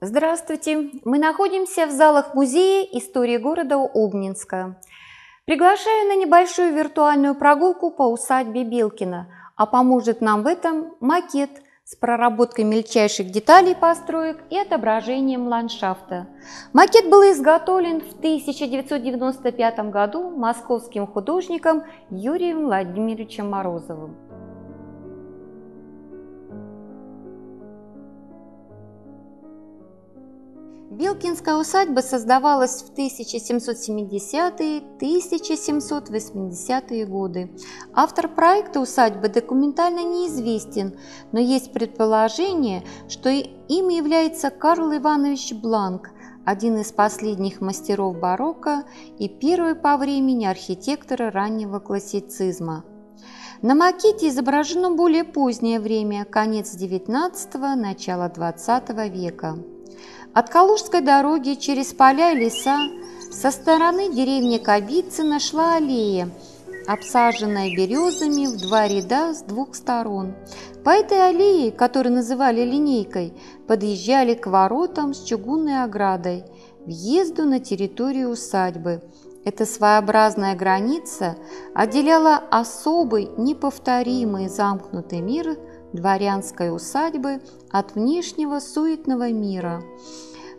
Здравствуйте! Мы находимся в залах музея истории города Обнинска. Приглашаю на небольшую виртуальную прогулку по усадьбе Белкина, а поможет нам в этом макет с проработкой мельчайших деталей построек и отображением ландшафта. Макет был изготовлен в 1995 году московским художником Юрием Владимировичем Морозовым. Белкинская усадьба создавалась в 1770-1780-е годы. Автор проекта усадьбы документально неизвестен, но есть предположение, что им является Карл Иванович Бланк, один из последних мастеров барокко и первый по времени архитектора раннего классицизма. На макете изображено более позднее время, конец XIX – начало XX века. От Калужской дороги через поля и леса со стороны деревни Кабицына шла аллея, обсаженная березами в два ряда с двух сторон. По этой аллее, которую называли линейкой, подъезжали к воротам с чугунной оградой, въезду на территорию усадьбы. Эта своеобразная граница отделяла особый, неповторимый замкнутый мир – дворянской усадьбы от внешнего суетного мира.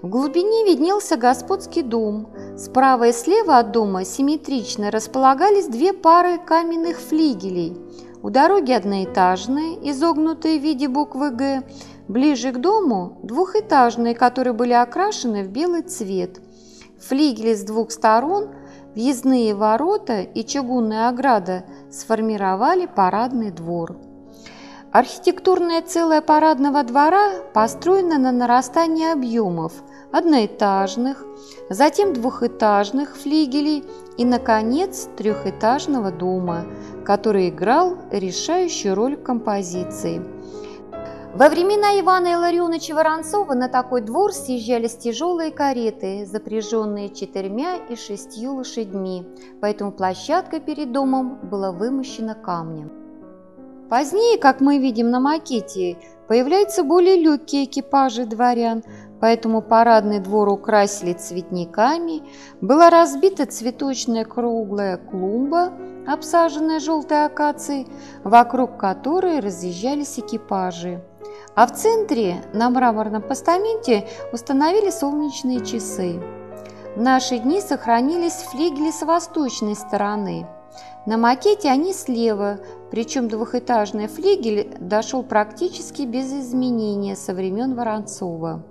В глубине виднелся господский дом. Справа и слева от дома симметрично располагались две пары каменных флигелей. У дороги одноэтажные, изогнутые в виде буквы «Г», ближе к дому двухэтажные, которые были окрашены в белый цвет. Флигели с двух сторон, въездные ворота и чугунная ограда сформировали парадный двор. Архитектурная целая парадного двора построена на нарастании объемов одноэтажных, затем двухэтажных флигелей и, наконец, трехэтажного дома, который играл решающую роль в композиции. Во времена Ивана Илларионовича Воронцова на такой двор съезжались тяжелые кареты, запряженные четырьмя и шестью лошадьми, поэтому площадка перед домом была вымощена камнем. Позднее, как мы видим на макете, появляются более легкие экипажи дворян, поэтому парадный двор украсили цветниками, была разбита цветочная круглая клумба, обсаженная желтой акацией, вокруг которой разъезжались экипажи. А в центре на мраморном постаменте установили солнечные часы. В наши дни сохранились флигели с восточной стороны. На макете они слева, причем двухэтажный флигель дошел практически без изменения со времен Воронцова.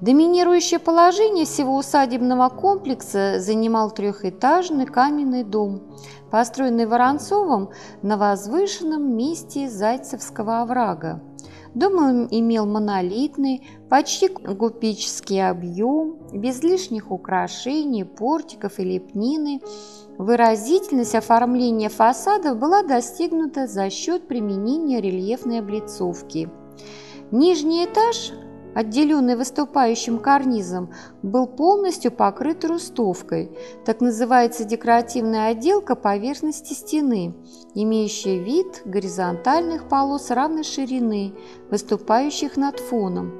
Доминирующее положение всего усадебного комплекса занимал трехэтажный каменный дом, построенный Воронцовым на возвышенном месте Зайцевского оврага. Дом имел монолитный, почти купеческий объем, без лишних украшений, портиков и лепнины. Выразительность оформления фасадов была достигнута за счет применения рельефной облицовки. Нижний этаж отделенный выступающим карнизом, был полностью покрыт рустовкой, так называется декоративная отделка поверхности стены, имеющая вид горизонтальных полос равной ширины, выступающих над фоном.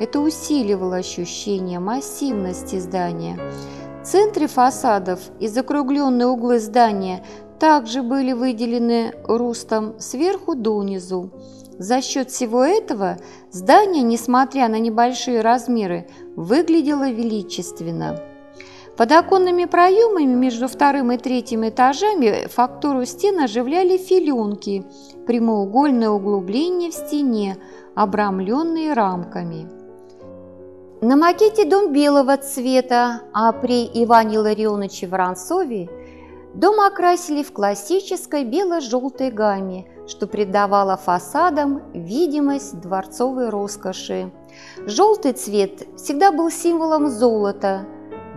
Это усиливало ощущение массивности здания. В центре фасадов и закругленные углы здания также были выделены рустом сверху донизу. За счет всего этого здание, несмотря на небольшие размеры, выглядело величественно. Под оконными проемами между вторым и третьим этажами фактуру стен оживляли филенки, прямоугольное углубление в стене, обрамленные рамками. На макете дом белого цвета, а при Иване Ларионовиче Воронцове дом окрасили в классической бело-желтой гамме – что придавало фасадам видимость дворцовой роскоши. Желтый цвет всегда был символом золота,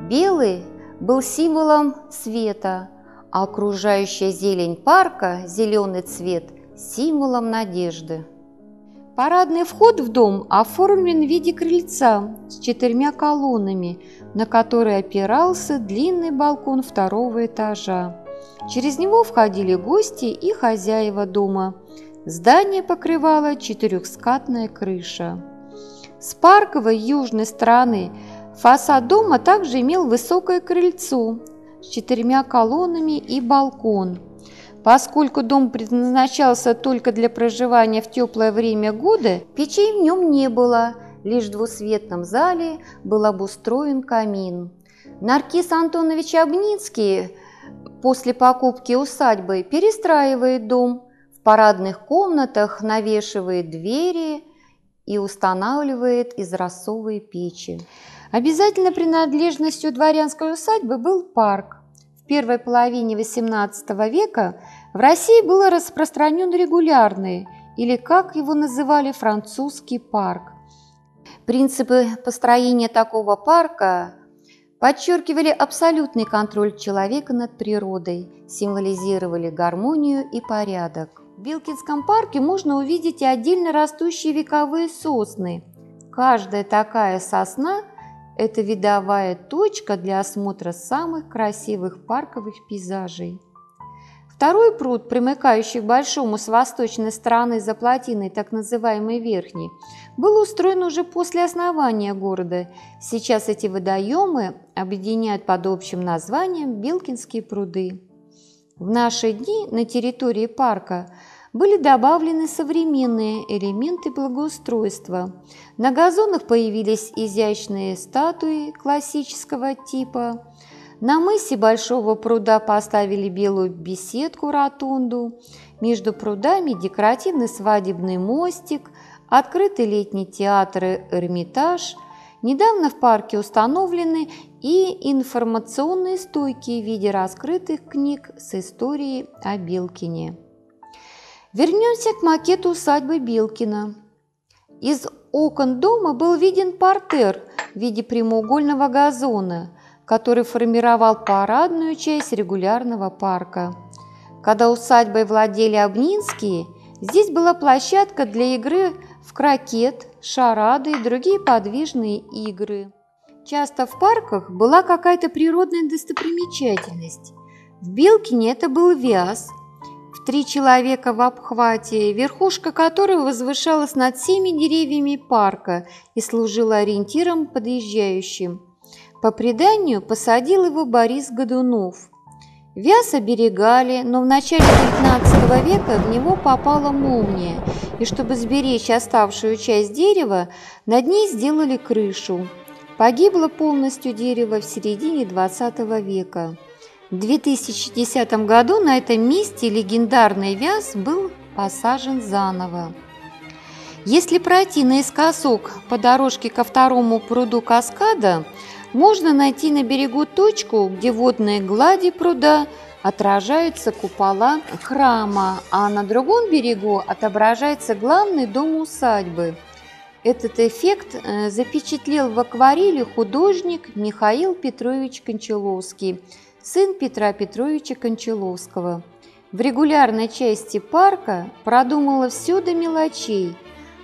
белый был символом света, а окружающая зелень парка, зеленый цвет, символом надежды. Парадный вход в дом оформлен в виде крыльца с четырьмя колоннами, на которые опирался длинный балкон второго этажа. Через него входили гости и хозяева дома. Здание покрывала четырехскатная крыша. С парковой южной стороны фасад дома также имел высокое крыльцо с четырьмя колоннами и балкон. Поскольку дом предназначался только для проживания в теплое время года, печей в нем не было, лишь в двусветном зале был обустроен камин. Наркис Антонович Обницкий после покупки усадьбы перестраивает дом, в парадных комнатах навешивает двери и устанавливает израсовые печи. Обязательно принадлежностью дворянской усадьбы был парк. В первой половине XVIII века в России был распространен регулярный, или как его называли, французский парк. Принципы построения такого парка подчеркивали абсолютный контроль человека над природой, символизировали гармонию и порядок. В Билкинском парке можно увидеть и отдельно растущие вековые сосны. Каждая такая сосна – это видовая точка для осмотра самых красивых парковых пейзажей. Второй пруд, примыкающий к большому с восточной стороны за плотиной, так называемой Верхней, был устроен уже после основания города. Сейчас эти водоемы объединяют под общим названием Билкинские пруды. В наши дни на территории парка были добавлены современные элементы благоустройства. На газонах появились изящные статуи классического типа. На мысе Большого пруда поставили белую беседку-ротунду. Между прудами декоративный свадебный мостик, открытый летний театр «Эрмитаж», Недавно в парке установлены и информационные стойки в виде раскрытых книг с историей о Белкине. Вернемся к макету усадьбы Белкина. Из окон дома был виден портер в виде прямоугольного газона, который формировал парадную часть регулярного парка. Когда усадьбой владели Обнинские, здесь была площадка для игры в крокет, шарады и другие подвижные игры. Часто в парках была какая-то природная достопримечательность. В Белкине это был вяз, в три человека в обхвате, верхушка которой возвышалась над всеми деревьями парка и служила ориентиром подъезжающим. По преданию посадил его Борис Годунов. Вяз оберегали, но в начале XIX века в него попала молния, и чтобы сберечь оставшую часть дерева, над ней сделали крышу. Погибло полностью дерево в середине XX века. В 2010 году на этом месте легендарный вяз был посажен заново. Если пройти наискосок по дорожке ко второму пруду каскада, можно найти на берегу точку, где водные глади пруда отражаются купола храма, а на другом берегу отображается главный дом усадьбы – этот эффект э, запечатлел в акварели художник Михаил Петрович Кончаловский, сын Петра Петровича Кончаловского. В регулярной части парка продумала все до мелочей.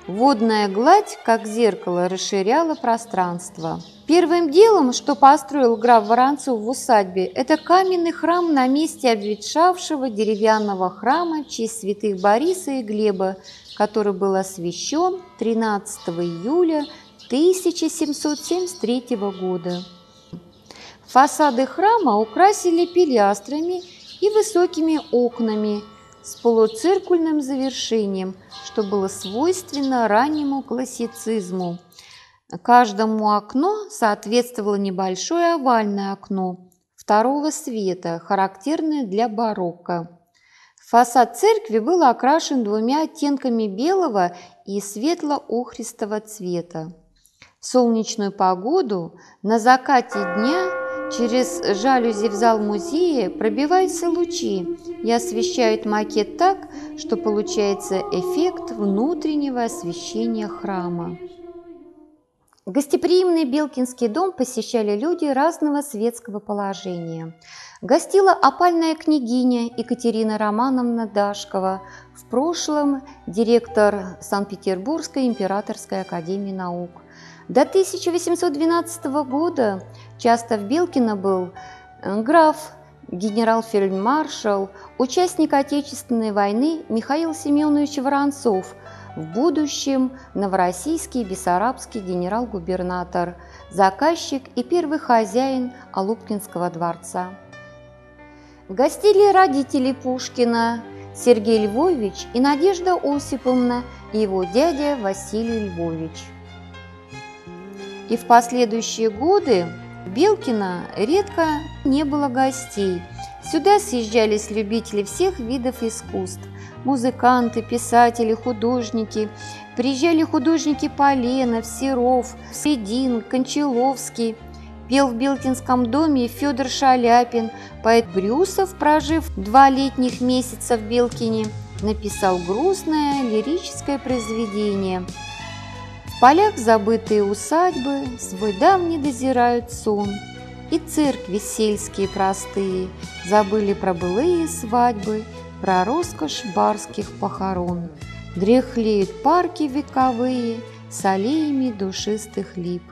Водная гладь, как зеркало, расширяла пространство. Первым делом, что построил граф Воронцов в усадьбе, это каменный храм на месте обветшавшего деревянного храма в честь святых Бориса и Глеба, который был освящен 13 июля 1773 года. Фасады храма украсили пилястрами и высокими окнами с полуциркульным завершением, что было свойственно раннему классицизму. Каждому окну соответствовало небольшое овальное окно второго света, характерное для барокко. Фасад церкви был окрашен двумя оттенками белого и светло-охристого цвета. В солнечную погоду на закате дня через жалюзи в зал музея пробиваются лучи и освещают макет так, что получается эффект внутреннего освещения храма. Гостеприимный Белкинский дом посещали люди разного светского положения – Гостила опальная княгиня Екатерина Романовна Дашкова, в прошлом директор Санкт-Петербургской императорской академии наук. До 1812 года часто в Белкино был э, граф, генерал-фельдмаршал, участник Отечественной войны Михаил Семенович Воронцов, в будущем новороссийский бессарабский генерал-губернатор, заказчик и первый хозяин Алупкинского дворца. Гостили родители Пушкина, Сергей Львович и Надежда Осиповна и его дядя Василий Львович. И в последующие годы Белкина редко не было гостей. Сюда съезжались любители всех видов искусств – музыканты, писатели, художники. Приезжали художники Поленов, Серов, Средин, Кончаловский. Пел в Белкинском доме Федор Шаляпин, поэт Брюсов, прожив два летних месяца в Белкине, написал грустное лирическое произведение – в полях забытые усадьбы свой давний дозирают сон, И церкви сельские простые забыли про былые свадьбы, Про роскошь барских похорон. Дряхлеют парки вековые с аллеями душистых лип.